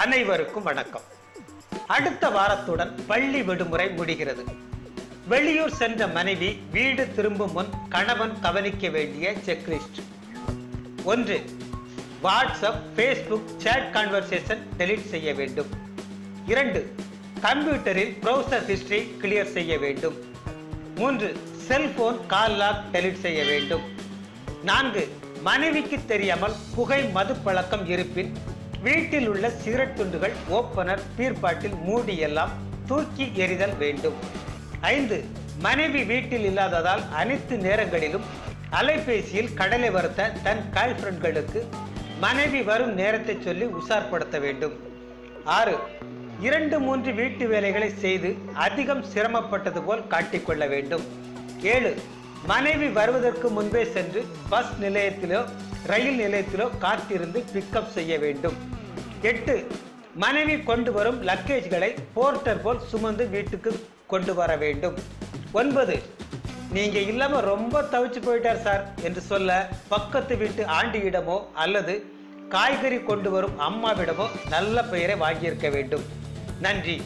அனைவருக்கும் வணக்கம். அடுத்த வாரத்துடன் பள்ளி விடுமுறை முடிகிறது. வெளியூர் சென்ற மனைவி வீடு திரும்பும் முன் கணவன் கவனிக்க வேண்டிய செக்லிஸ்ட் ஒன்று WhatsApp Facebook chat conversation delete செய்ய வேண்டும். இரண்டு கம்ப்யூட்டரில் ப்ரௌசர் ஹிஸ்டரி கிளியர் செய்ய வேண்டும். மூன்று செல்போன் கால் லாக் டெலிட் செய்ய வேண்டும். நான்கு மனைவிக்கு தெரியாமல் புகை மது பழக்கம் இருப்பின் வீட்டில் உள்ள சிகரெட் துண்டுகள் ஓப்பனர் பீர்பாட்டில் மூடி எல்லாம் தூக்கி எறிதல் வேண்டும். ஐந்து மனைவி வீட்டில் இல்லாததால் அனைத்து நேரங்களிலும் அலைபேசியில் கடலை வறுத்த தன் கேர்ள் ஃப்ரெண்ட்களுக்கு மனைவி வரும் நேரத்தை சொல்லி உஷார்படுத்த வேண்டும். ஆறு இரண்டு மூன்று வீட்டு வேலைகளை செய்து அதிகம் சிரமப்பட்டது போல் காட்டிக்கொள்ள வேண்டும். ஏழு மனைவி வருவதற்கு முன்பே சென்று பஸ் நிலையத்திலோ ரயில் நிலையத்திலோ காத்திருந்து பிக்கப் செய்ய வேண்டும். எட்டு மனைவி கொண்டு வரும் லக்கேஜ்களை போர்ட்டர் போல் சுமந்து வீட்டுக்கு கொண்டு வர வேண்டும். ஒன்பது நீங்க இல்லாம ரொம்ப தவிச்சு போயிட்டார் சார் என்று சொல்ல பக்கத்து வீட்டு ஆண்டியிடமோ அல்லது காய்கறி கொண்டு வரும் அம்மாவிடமோ நல்ல பெயரை வாங்கியிருக்க வேண்டும். நன்றி.